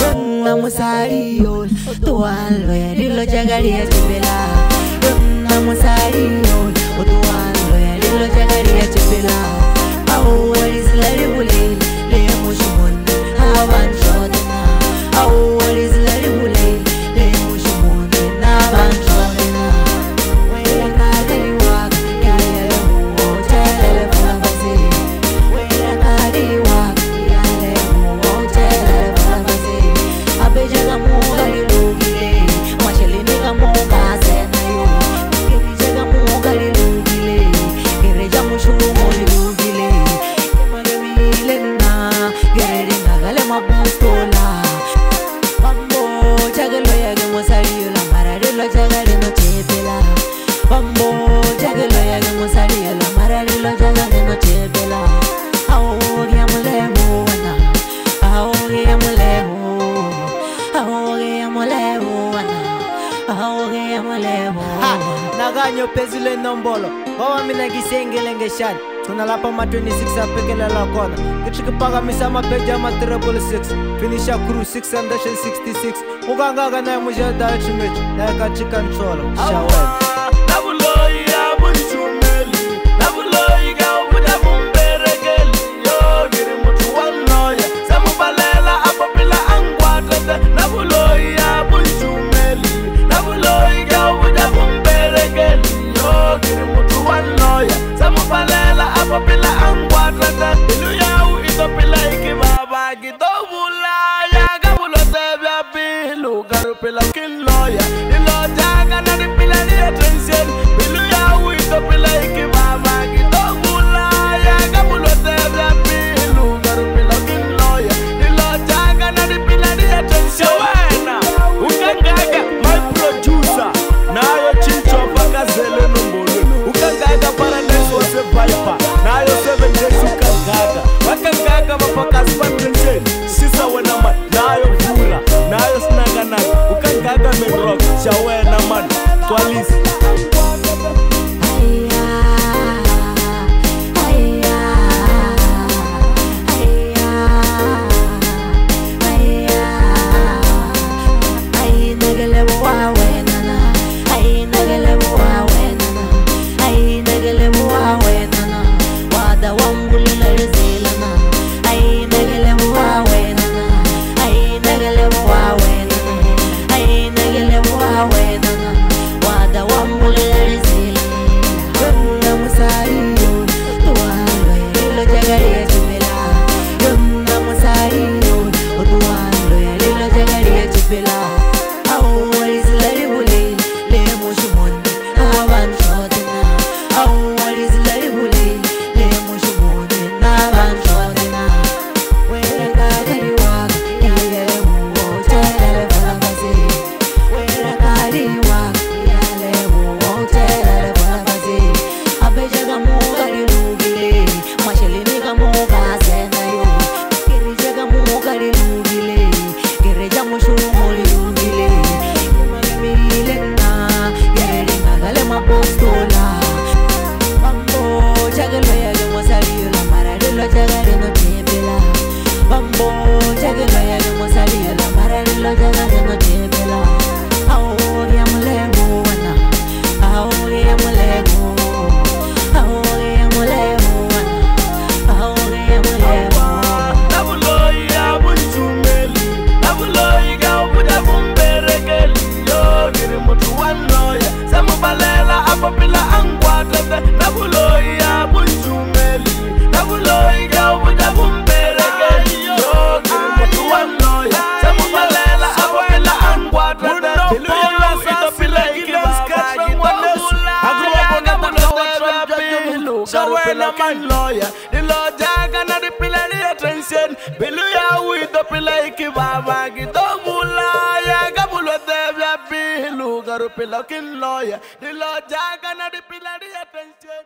Rumma musariyon Tuwalwe dilo jagaria chibela Rumma musariyon Tuwalwe dilo jagaria chibela okanye uphezule nombolo ngoba mina ngisengelengeshana gcina lapha ama-26 aphekelela khona. Ngithi ngiphakamisa amapheji ama-36 finisha crew 666 ukangaka naye mujadachimechi naye kachikantrola shawena man, Twalis. friend, a man lawyer. The law jargon of the pillar, the attention. Beluya with the pillar, Kibaba, Gitobula, Yagabula, Devia, Bilu, Garupilakin lawyer. The law jargon of the pillar, the attention.